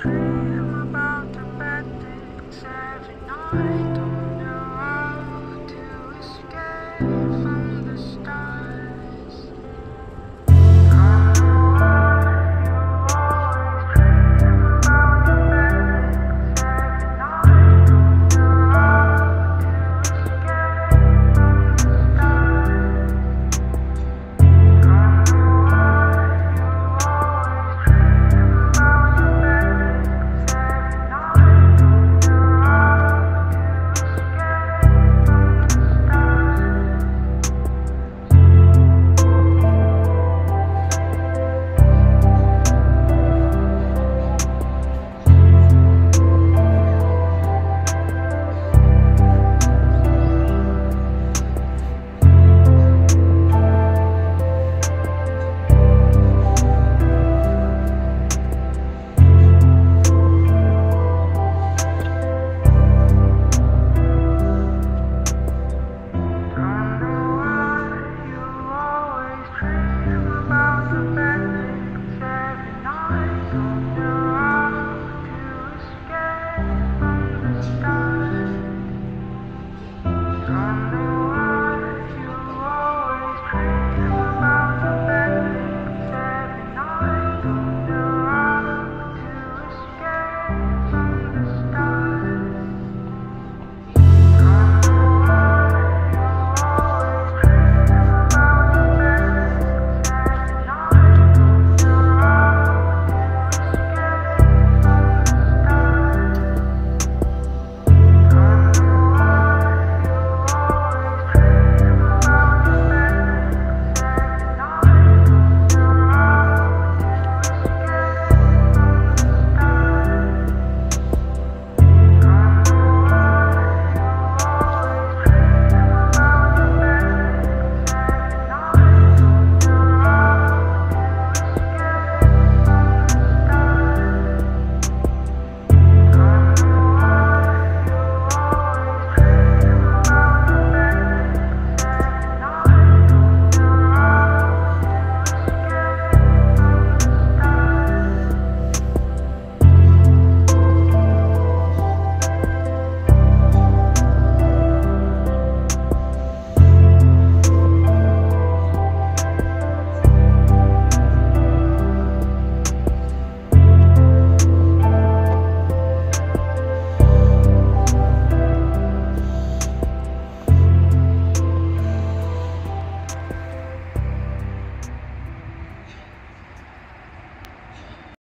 I dream about the bad things every night.